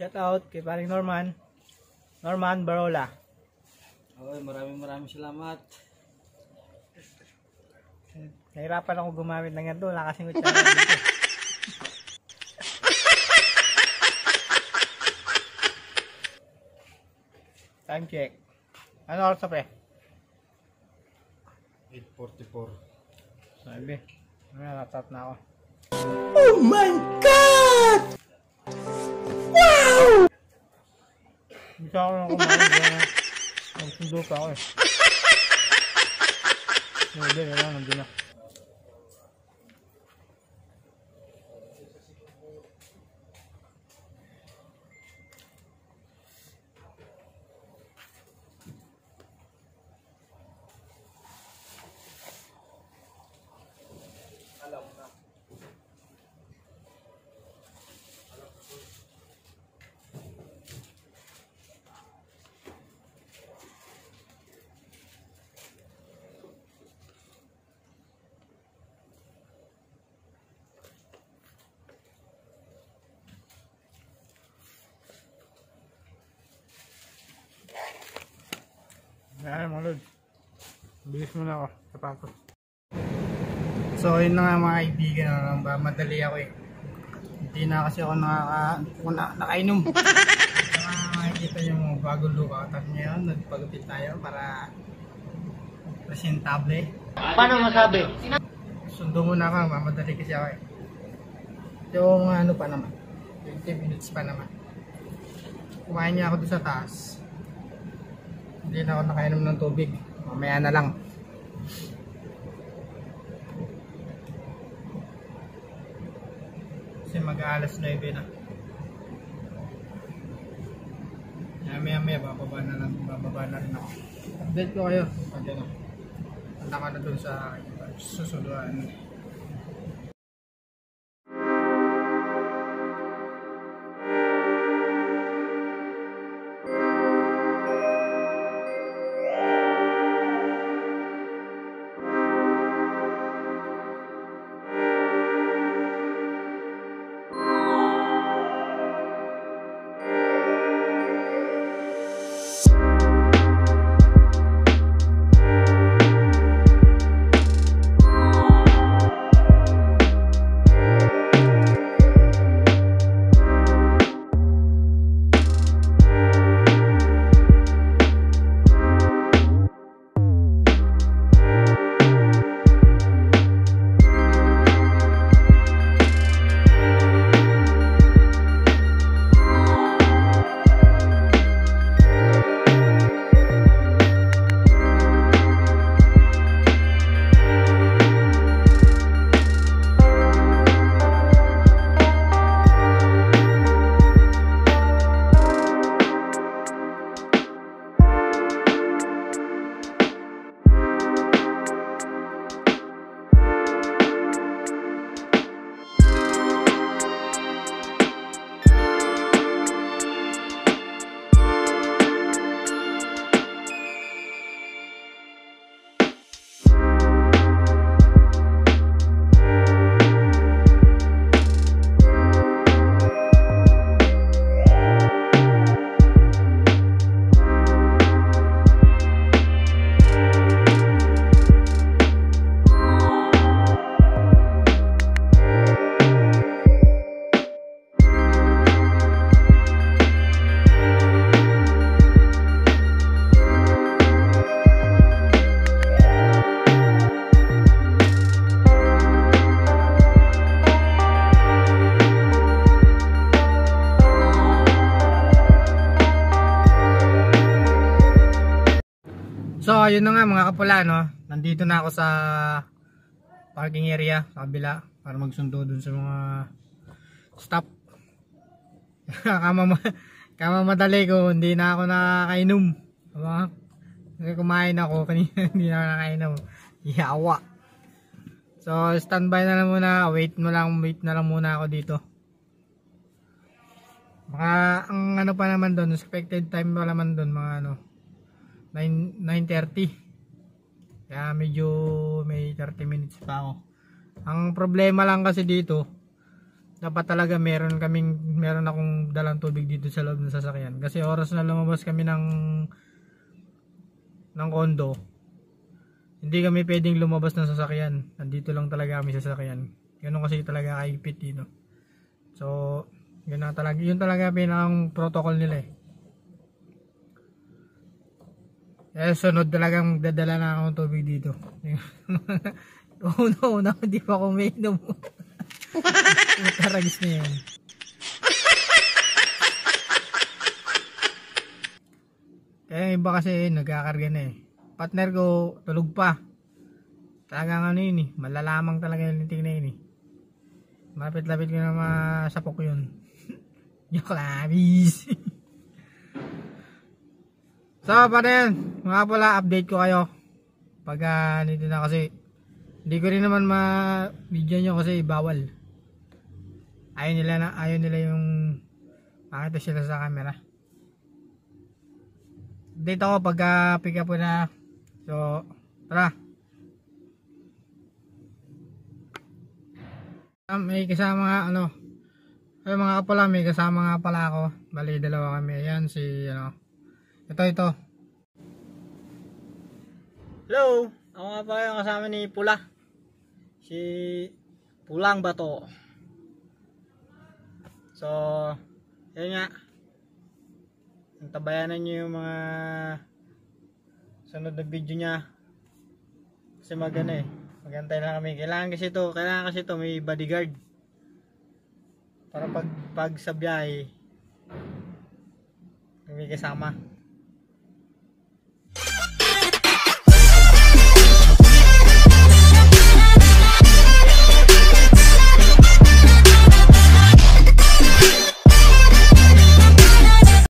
Shout out kay paring Norman. Norman Barola. Okay, maraming maraming salamat. Nahirapan ako gumamit ng ganito. Wala kasing kutsara dito. Time check. Ano oras na pre? 844. Sabi. Ano natat na ako. Oh my God! Wow! Hindi ka ako nang kumain. kaya Nagsundo pa ako eh. Hindi, wala. Nandun na. Ayan mga lods. Bilis mo na ako. Tapos. So yun na nga mga kaibigan. Ano, madali ako eh. Hindi na kasi ako nakaka, na, nakainom. Saka makikita yung bagong lookout. At ngayon, nagpagupit tayo para presentable. Paano masabi? Sundo muna ako, mamadali kasi ako eh. Yung ano pa naman, 20 minutes pa naman. Kumain niya ako doon sa taas. Hindi na ako nakainom ng tubig. Mamaya na lang. Kasi mag-aalas 9 na. Maya maya bababa na lang, bababa na rin ako. Update ko kayo pag ano. Punta ka na doon sa susunduan. So, ayun na nga mga kapula, no? Nandito na ako sa parking area kabila para magsundo dun sa mga stop. kama, kama madali ko, hindi na ako nakakainom. Diba? Kasi kumain ako, kanina hindi na ako nakakainom. Yawa. So, standby na lang muna. Wait mo lang, wait na lang muna ako dito. Mga, ang ano pa naman doon, expected time pa naman doon, mga ano, 9, 9.30 kaya medyo may 30 minutes pa ako. Ang problema lang kasi dito dapat talaga meron kaming meron akong dalang tubig dito sa loob ng sasakyan. Kasi oras na lumabas kami ng ng kondo hindi kami pwedeng lumabas ng sasakyan. Nandito lang talaga kami sa sasakyan. Ganun kasi talaga kaigpit dito so yun na talaga yun talaga pinakang protocol nila eh eh sunod talagang magdadala na akong tubig dito una-una hindi pa ako umiinom Taragis na yun. Kaya yung iba kasi nagkakarga na eh. Partner ko, tulog pa. Talagang ano yun eh. Malalamang talaga yung linting na yun eh. Malapit-lapit ko na masapok yun. Joke lang, bis. so, pa rin. Mga pala, update ko kayo. Pag uh, nito na kasi hindi ko rin naman ma-video nyo kasi bawal. Ayaw nila na, ayaw nila yung makita sila sa camera. Dito ako pagka pick up ko na. So, tara. Ah, may kasama nga ano. Ay mga kapala, may kasama nga pala ako. Bali, dalawa kami. Ayan si ano. Ito, ito. Hello! Ako nga pala yung kasama ni Pula. Si Pulang Bato. So, yun nga. Antabayanan nyo yung mga sunod na video niya. Kasi magana eh. Magantay lang kami. Kailangan kasi ito, kailangan kasi ito may bodyguard. Para pag, pag sa biyahe, may kasama.